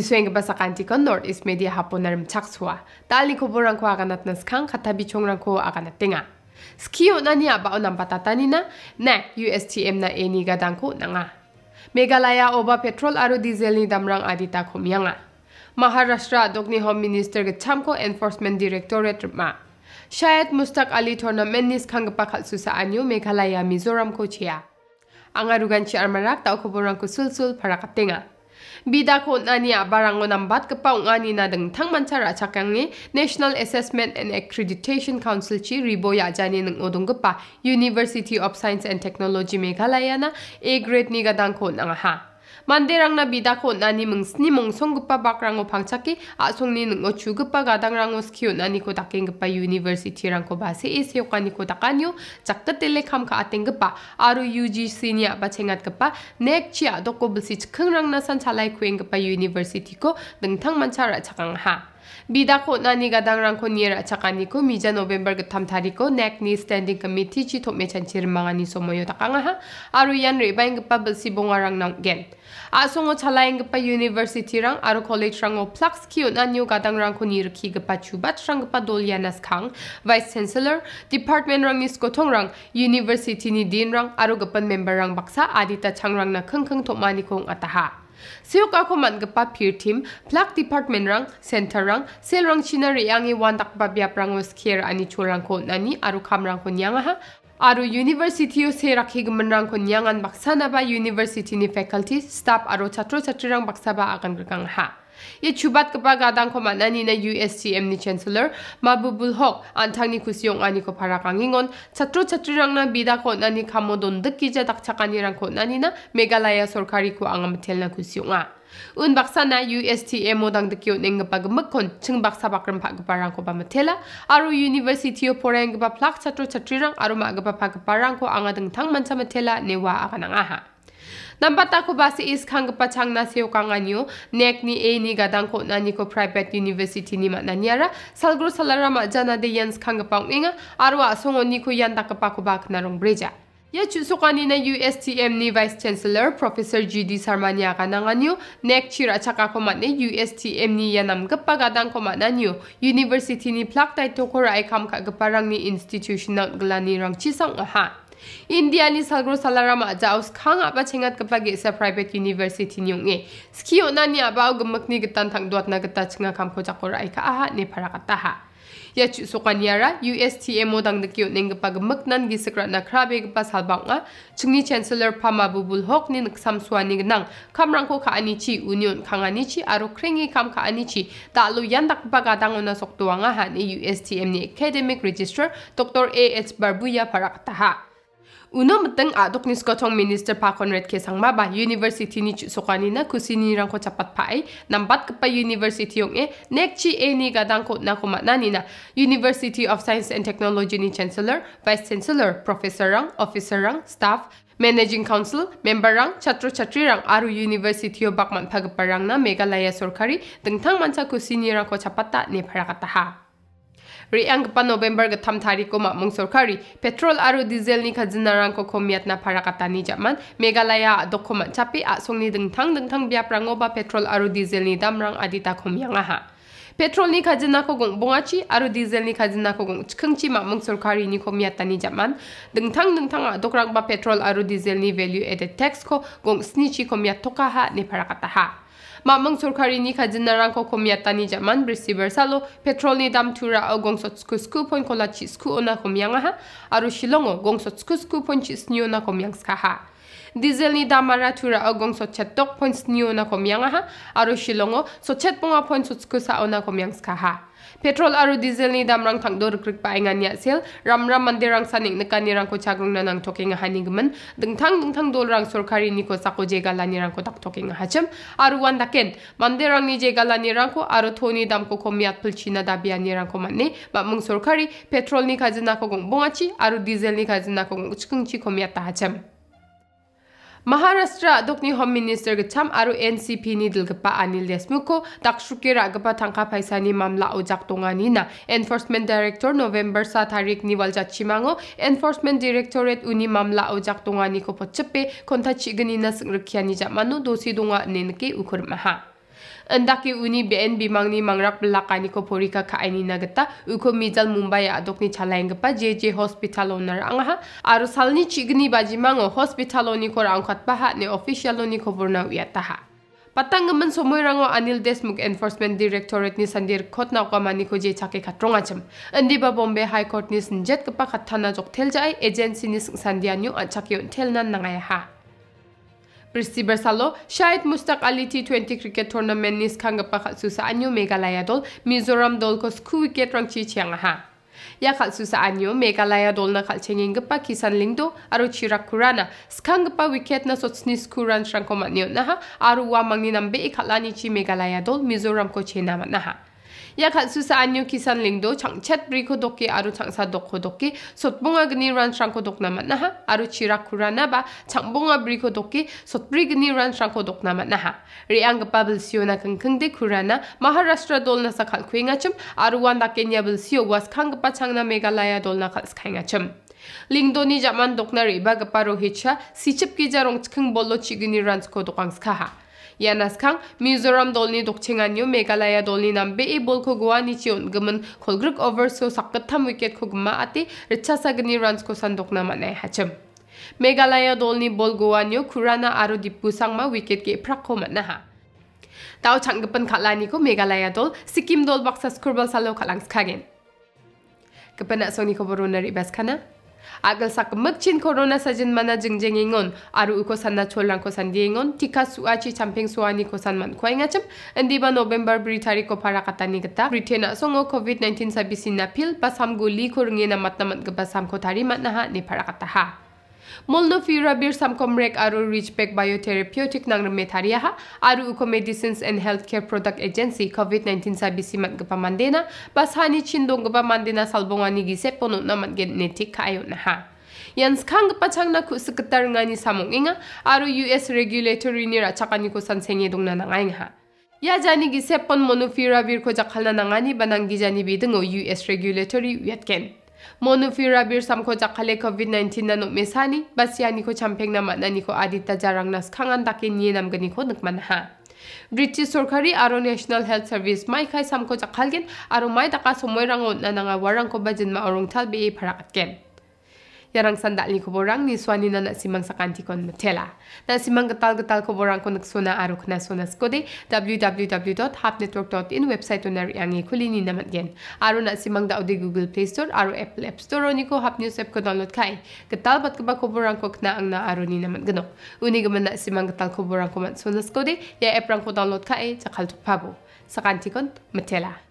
미수행가 바사칸티카 노르이스 메디아 하포나름 착수와 달리코 보랑코 아가나트나 스칸 카타비 총랑코 아가나땡아 스키오 나니아 바오남 바타타니나 나 USTM 나 에니가 당코 나가 메갈라야 오바 페트롤 아루 디젤니 담랑 아디타 코미앙아 마하라슈트라 독니 홈 미니스터 게 참코 엔포스먼트 디렉토레트 마 शायद मुस्तक अली टोर्नामेंट निस खंग पाखल सुसा अन्यो मेघालय मिजोरम को छिया आंगा रुगन छि अरमराक ताउ खबोरां को सुलसुल फराकतेंगा বিদাখ ন্ানি়া বারাংওনামবাদগিবা হনংআনিনাদিথাংমানচারা চাকাএ নশনল এসসেসমেনট এ এককরেডিতশন কাউন্সিলচি রিব যাজানি নিনোদগিবা university of science and technology মেঘালা়ানা এগ্রেতনিগদাংখো ্াংহা 만데랑 나 비다코 나니 뭉스니 몽송급바 박랑고 방착기 아송니 능어 주급바 가당랑고 스키오 나니코 다켄급바 유니버시티랑고 바세 이세요카니코 다카뇨 작가텔레 감카 아텐급바 아루 UGC니 아바 챙앗급바 넥치아 도코 불시 츠킹랑 나산 찰라이 쿠엔급바 유니버시티코 능탕 만차라 차강하 Bida ko na ni gadang rang ko nira chakani ko mija November ke tam tari ko nek ni standing committee chi thok me chan chir mga ni somoyo takanga ha aru yan re ba ingpa belsi bonga rang nang gen asongo chala ingpa university rang aru college rang o plux ki na new gadang rang ko nir ki gpa chubat rang gpa dolyanas khang vice chancellor department rang ni skotong rang university ni din rang aru gapan member rang baksa adita changrang na khang khang thomani kong ataha Siyok ako man gapa peer team, plak department rang, center rang, sel rang china riyangi wan takpa biap rang was kier ani churang ko nani aru kam rang ko nyanga ha. 아루 유니버시티요 세라키 그문랑 곤양한 박사나바 유니버시티니 패컬티 스탑 아루 차트로 차트랑 박사바 아간 그강 하. 예 추밭 그바 가당 코만 아니나 USCM 니 챈슬러 마부불 혹 안탕니 구시용 아니고 바라강잉온 차트로 차트랑나 비다콘 아니 카모돈 득기자 닥차간이랑 콘 아니나 메갈라야 솔카리코 앙암텔나 구시용아. Un baksa na USTM modang dekyo neng pag makon chung baksa bakram pagparang ko pamatela aru University of Poreng ba plak chatro chatrirang aru magpa pagparang ko angadang tang mansa matela newa akanang aha. Nambata ko ba si is kang pachang na siyo kang anyo, nek ni A ni gadang ko na ni ko private university ni mat nanyara, salgro salara ma jana de yans kang pang inga, arwa songo ni ko yan takapa ko ba knarong breja. Ya chusukani na USTM ni Vice Chancellor Professor GD Sarmania ka nanganyo, nek chira chaka ko mat ni USTM ni yanam gapa gadang ko mat nanyo, University ni plak tay to ko rai kam ka gaparang ni institutional glani rang chisang aha. India ni salgro salarama jaus khang aba chengat kapagi sa private university ni nge skio na ni aba gumak ni gitan thang duat na gata chinga kam ko jakor ai ka aha ne parakata ha ya chu so kanyara USTM dang dekyo neng pag maknan gi sakra na krabe ga pas halbang a chungni chancellor pama bubul hok ni naksam swani nang kamrang ko ka ani chi union khang ani chi aro krengi kam ka ani chi ta lu yan dak pa ga dang na sok tuanga ha ni USTM ni academic registrar dr AH barbuya parakata ha Uno matang adok ni Skotong Minister Pa Conrad ke sangma ba University ni sokani na kusini rang ko chapat pai nambat ka pa University yung e nek e ni gadang ko na kuma nani na University of Science and Technology ni Chancellor, Vice Chancellor, Professor rang, Officer rang, Staff, Managing Council, Member rang, Chatro Chatri rang aru University of Bakman pagparang na Meghalaya Sorkari dengtang mansa kusini rang ko chapata ni parakata ha. Riang pa November ga tham thari ko ma mong sorkari petrol aru diesel ni khajina rang ko khomiat na parakata ni jaman Meghalaya document chapi a songni ding thang ding thang biap rango ba petrol aru diesel ni dam rang adita khomyanga ha পেট্ৰলনি খাজিনা কগং বঙাচি আৰু ডিজেলনি খাজিনা কগং খংচি মামং চৰকাৰী কমিয়াতানি জাপমান নোংথং নোংথাঙা দোকান বা পেট্ৰল আৰু ডিজেলনি ভেলু এডে টেক্স কং স্নিচি কমিয়া থকা হা নেফাৰাকাটাহা মামং চৰকাৰী খাজিনাৰ কমিয়াতানি জাপমান ৰিচিভাৰ চালো পেট্ৰলনি দাম থুৰা অ গং চু স্কু পইণ্ট কলাচি স্কু অনা কমিয়াঙাহা আৰু শ্বিলঙ গং চু স্কু পইণ্ট চি স্নি অনা কমিয়াংসাহা diesel ni damara tura agong so chat tok points new na komyang ha aro shilongo so chat ponga points so tsuku sa ona komyang ska ha petrol aro diesel ni dam rang thangdor krik pa inga nya sel ram ram mandirang sanik ne kani rang ko chagrung na nang thokinga haning man dung thang dung thang dol rang sarkari ni ko sako je gala ni rang ko tak thokinga hacham aro wan da ken mandirang ni je gala ni rang ko aro thoni dam ko khomiat pulchina da bia ni rang ko manne ba mung sarkari petrol ni khajna ko gong bongachi aro diesel ni khajna ko gong uchkung chi khomiat ta hacham Maharashtra दुखनी home minister गचम आरो NCP नि दिलगपा अनिल देशमुखो ताक्षुके रागपा थांखा फैसानी मामला औजाक तोंगानी ना एनफोर्समेंट डायरेक्टर नवेम्बर सा तारीख निवाल जाचिमांगो एनफोर्समेंट डायरेक्टरेट उनी मामला औजाक तोंगानी को पचपे खोंथा छिगनी ना सिंगरखियानी जामानु दोसी दोंगा नेनके उखुर महा Andaki uni BN bimangni mangrak belakani ko porika ka aini nagata uko mijal Mumbai adokni chalain gapa JJ Hospital onar angha aru salni chigni bajimango hospital oni kor angkat paha ne official oni ko burna uyataha. Patangaman somoy rango Anil Desmukh Enforcement Directorate ni sandir khot na kamani ko je chake khatrong acham andi ba Bombay High Court ni sinjet kapa khathana jok thel jai agency ni sandianyo achakyo thel nan nangai ha Pristi Bersalo, Shahid Mustaq Ali T20 Cricket Tournament nis khanga pakhat su sa anyo Meghalaya dol Mizoram dol ko sku wicket rang chi chiang ha. Ya khal su sa anyo Meghalaya dol na khal chengeng gpa kisan lingdo aru chirak kurana skang wicket na sotsni sku ran shrang ko manyo na ha aru wa mangni nambe ikhalani chi Meghalaya dol Mizoram ko chena ma na ha. Yak susa anyo kisan lingdo chang chet riko doki aru chang sa doko doki sotbonga gni ran shanko dok namat naha aru chira kurana ba changbonga briko doki sotbri gni ran shanko dok namat naha. Riang babel siona kangkangde kurana Maharashtra dolna sa kalkuingachum aru wanda Kenya bil sio was kangpa changna Meghalaya dolna kalskaingachum. 링도니 자만 독나 리바가 바로 히차 시첩 기자롱 층 볼로 치그니 란스코 도광스카하 Yanaskang Mizoram dolni dokchenganyo Meghalaya dolni nambe bol ko goa ni chion gaman kolgruk over so sakatham wicket ko gma ati richa sagni runs ko sandok na manai hacham. Meghalaya dolni bol goa nyo kurana aro dipu sangma wicket ke prakko manna ha. Tao changgapan khalani ko Meghalaya dol Sikkim dol baksa skurbal salo khalang skagen Kapana soni ko borona agal sak mukchin corona sajin mana jingjeng ingon. Aru uko sanna cholang ko sandi ingon. Tika suachi champing suani ko san man kwai ngacham endi ba november bri tari ko para katani gata britain songo covid 19 sabisi na pil. Pasam guli ko ringena matnamat gaba sam ko tari matna ha ni para kata ha Molnupiravir samkomrek aru Richback Biotherapeutic nang remetaria ha. Aru uko Medicines and Healthcare Product Agency COVID-19 sabisi mat gapa mandena. Bashani chindong gapa mandena salbongani gise pono na mat genetic kayo na ha. Yan skang pachang na kusukatar ngani samong inga. Aru US regulatory ni rachakani ko sansenge dong na nangaing ha. Ya jani gi sepon monofiravir ko jakhalna nangani banang gi jani bidungo US regulatory yatken. Monofiravir samko jakhale COVID-19 na nuk mesani, basya niko champeng na mana niko adita jarang nas kangan dakin nye nam gani ko nukman ha. British Sorkari aro National Health Service mai khai samko jakhalgen aro mai daka somoy rangon na nga warang ko bajin ma orong talbi e parakat ken. Yarang sandal ni kuborang ni swani na na simang sakanti kon matela. Na simang gatal gatal kuborang kon nagsuna aro kna suna skode www.hapnetwork.in website on nari angi kulini naman gen. Aro na simang daudi Google Play Store aro Apple App Store ni ko hap news app ko download kai. Gatal bat ka ba kuborang ko kna ang na aro ni naman gano. Uni gaman na simang gatal kuborang ko mat suna skode ya app rang ko download kai sa kaltuk pabo. Sakanti kon matela.